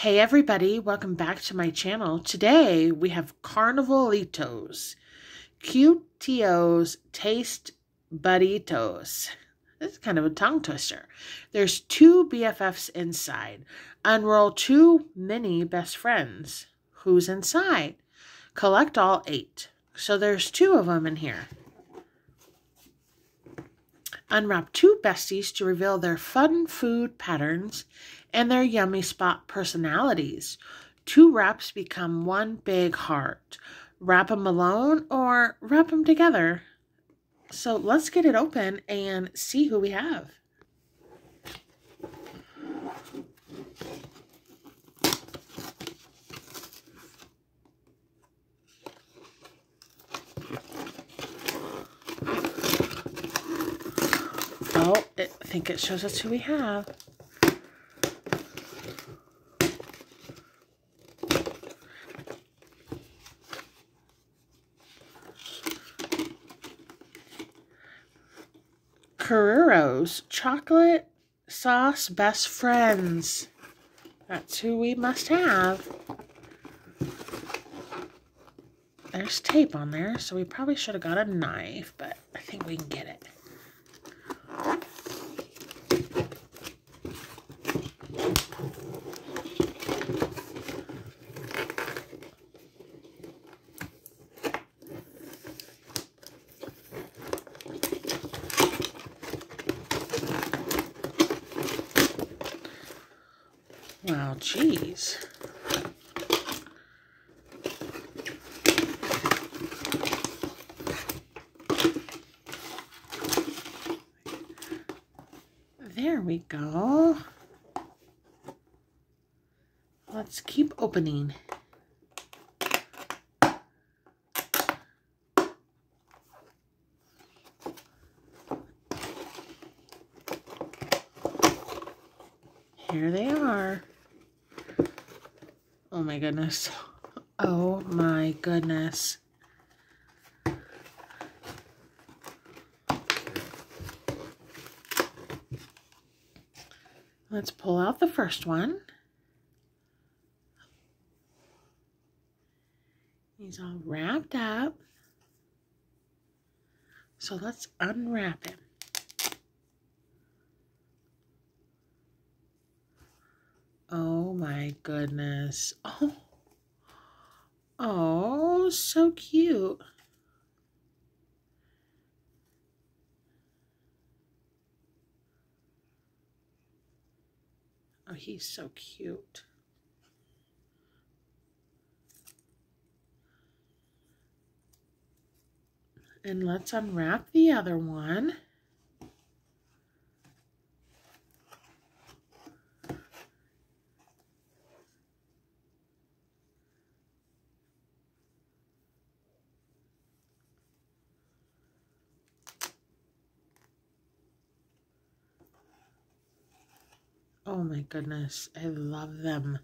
Hey everybody, welcome back to my channel. Today we have Carnivalitos, Cutetitos Taste Budditos. This is kind of a tongue twister. There's two BFFs inside. Unroll two mini best friends. Who's inside? Collect all eight. So there's two of them in here. Unwrap two besties to reveal their fun food patterns and their yummy spot personalities. Two wraps become one big heart. Wrap them alone or wrap them together. So let's get it open and see who we have. Oh, I think it shows us who we have. Churros chocolate sauce best friends. That's who we must have. There's tape on there, so we probably should have got a knife, but I think we can get it. Oh, wow, geez. There we go. Let's keep opening. Here they are. Oh my goodness. Oh my goodness. Let's pull out the first one. He's all wrapped up. So let's unwrap him. Oh my goodness. Oh. Oh, so cute. Oh, he's so cute. And let's unwrap the other one. Oh my goodness, I love them.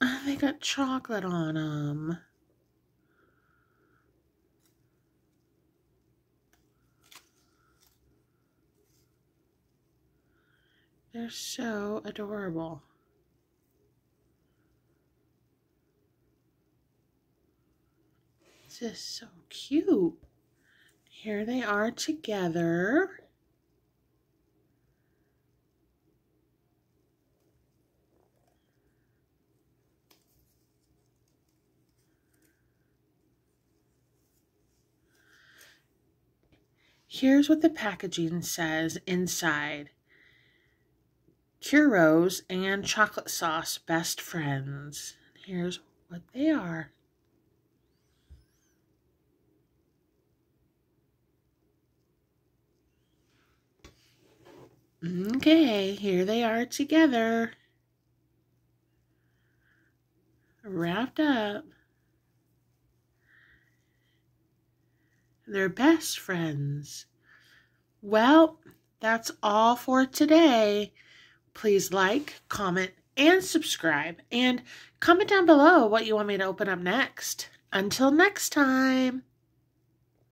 Oh, they got chocolate on them. They're so adorable. Is so cute. Here they are together. Here's what the packaging says inside. Churros and chocolate sauce best friends. Here's what they are. Okay, here they are together. Wrapped up. They're best friends. Well, that's all for today. Please like, comment, and subscribe. And comment down below what you want me to open up next. Until next time.